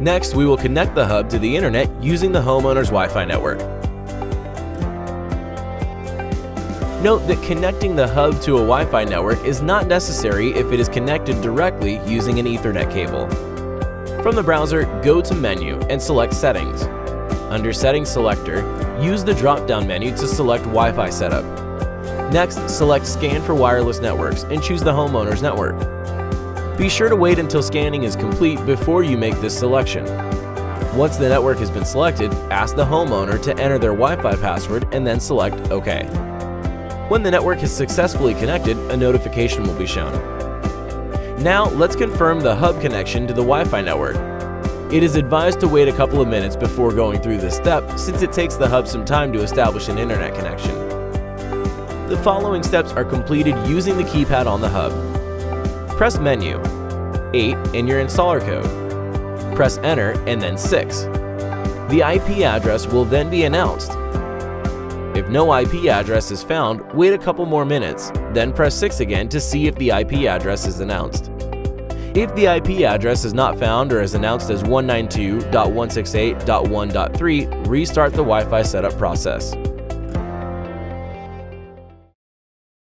Next, we will connect the hub to the internet using the homeowner's Wi-Fi network. Note that connecting the hub to a Wi-Fi network is not necessary if it is connected directly using an Ethernet cable. From the browser, go to Menu and select Settings. Under Settings Selector, use the drop-down menu to select Wi-Fi setup. Next, select Scan for wireless networks and choose the homeowner's network. Be sure to wait until scanning is complete before you make this selection. Once the network has been selected, ask the homeowner to enter their Wi-Fi password and then select OK. When the network is successfully connected, a notification will be shown. Now, let's confirm the hub connection to the Wi-Fi network. It is advised to wait a couple of minutes before going through this step since it takes the hub some time to establish an internet connection. The following steps are completed using the keypad on the hub. Press Menu, 8 in your installer code. Press Enter and then 6. The IP address will then be announced. If no IP address is found, wait a couple more minutes, then press 6 again to see if the IP address is announced. If the IP address is not found or is announced as 192.168.1.3, restart the Wi-Fi setup process.